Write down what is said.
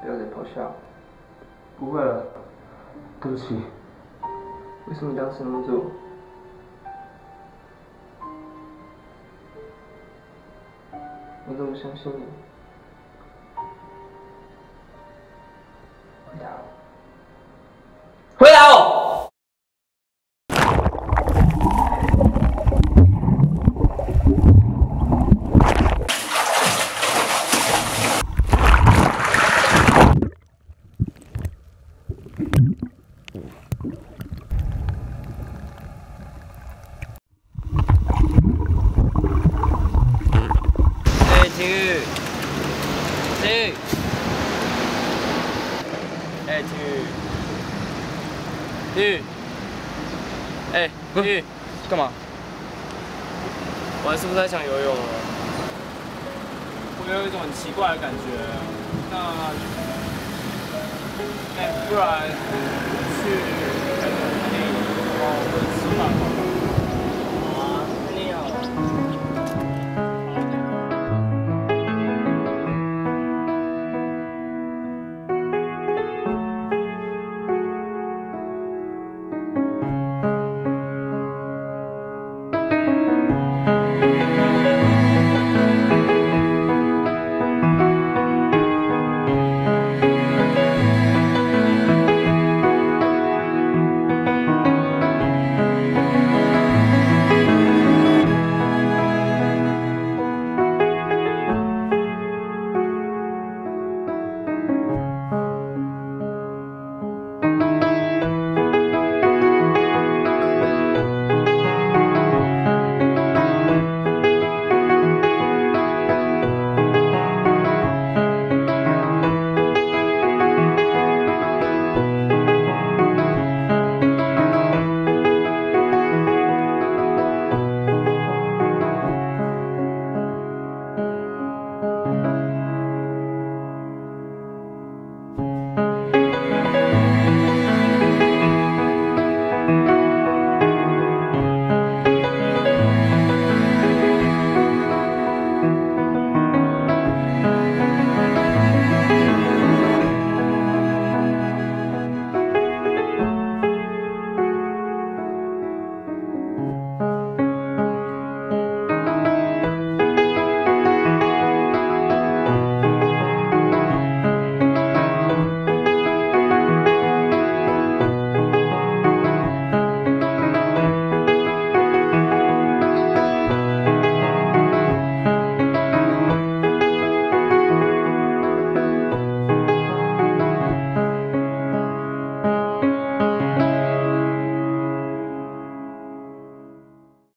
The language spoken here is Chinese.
不要再咆哮。不会了，对不起。为什么当时那么做？我怎么相信你？回答我！回答我！体育，哎，欸，玉，干嘛？我还是不太想游泳了，我有一种很奇怪的感觉。那，哎，不然。